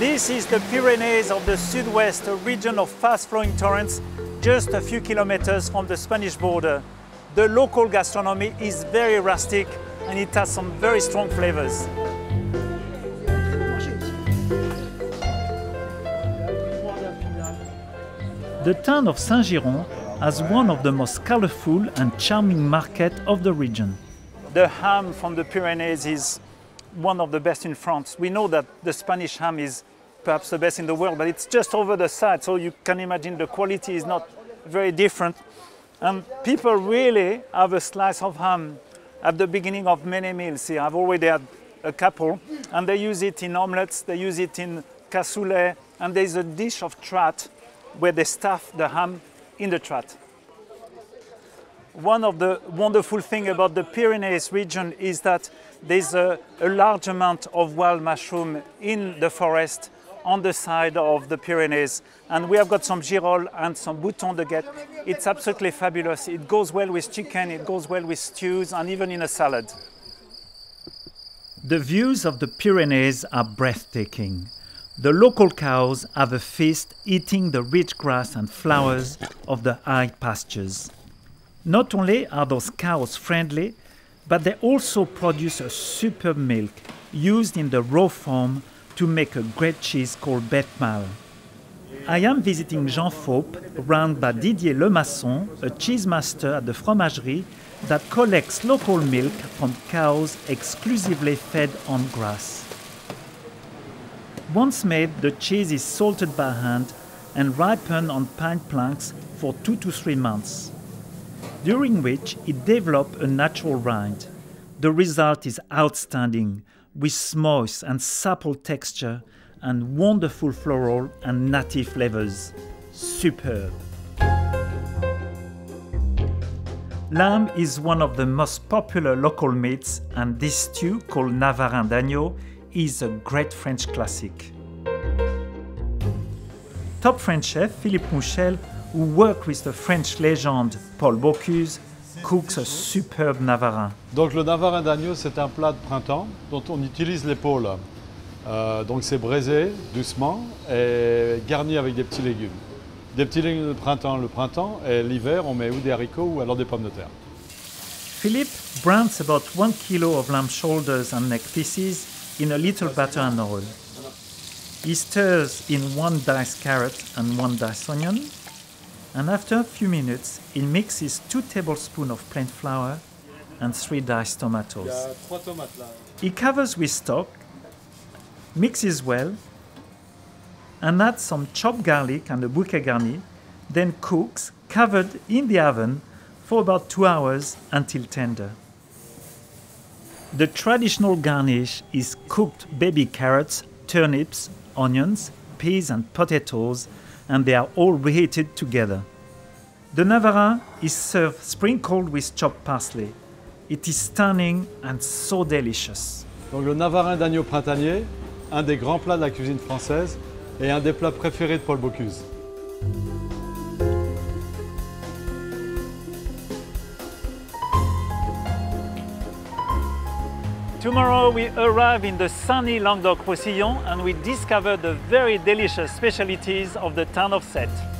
This is the Pyrenees of the Sudwest, a region of fast-flowing torrents just a few kilometers from the Spanish border. The local gastronomy is very rustic and it has some very strong flavors. The town of Saint-Girons has one of the most colorful and charming markets of the region. The ham from the Pyrenees is one of the best in France. We know that the Spanish ham is perhaps the best in the world, but it's just over the side, so you can imagine the quality is not very different. And people really have a slice of ham at the beginning of many meals here. I've already had a couple, and they use it in omelets, they use it in cassoulet, and there's a dish of trout where they stuff the ham in the trout. One of the wonderful things about the Pyrenees region is that there's a, a large amount of wild mushroom in the forest on the side of the Pyrenees. And we have got some girolles and some bouton de guêpe. It's absolutely fabulous. It goes well with chicken, it goes well with stews, and even in a salad. The views of the Pyrenees are breathtaking. The local cows have a feast eating the rich grass and flowers of the high pastures. Not only are those cows friendly, but they also produce a superb milk used in the raw form to make a great cheese called bête malle. I am visiting Jean Faup, run by Didier Lemasson, a cheese master at the fromagerie that collects local milk from cows exclusively fed on grass. Once made, the cheese is salted by hand and ripened on pine planks for two to three months, during which it develops a natural rind. The result is outstanding, with moist and supple texture and wonderful floral and nutty flavors. Superb! Lamb is one of the most popular local meats, and this stew, called Navarin d'agneau, is a great French classic. Top French chef Philippe Mouchel, who worked with the French legend Paul Bocuse, cooks a superbe navarin. Donc le navarin d'agneau, c'est un plat de printemps dont on utilise l'épaule. Euh, donc c'est braisé doucement et garni avec des petits légumes. Des petits légumes de printemps le printemps et l'hiver on met ou des haricots ou alors des pommes de terre. Philippe browns about one kilo of lamb shoulders and neck pieces in a little butter and oil. He stirs in one diced carrot and one diced onion, and after a few minutes, he mixes two tablespoons of plain flour and three diced tomatoes. He covers with stock, mixes well, and adds some chopped garlic and a bouquet garni, then cooks covered in the oven for about two hours until tender. The traditional garnish is cooked baby carrots, turnips, onions, peas, and potatoes, and they are all reheated together. The Navarin is served sprinkled with chopped parsley. It is stunning and so delicious. Donc le Navarin d'agneau printanier, un des grands plats de la cuisine française et un des plats préférés de Paul Bocuse. Tomorrow we arrive in the sunny Languedoc-Roussillon and we discover the very delicious specialities of the town of Sète.